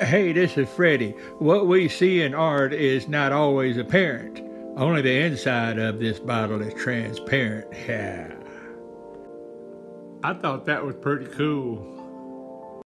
Hey, this is Freddie. What we see in art is not always apparent. Only the inside of this bottle is transparent. Yeah. I thought that was pretty cool.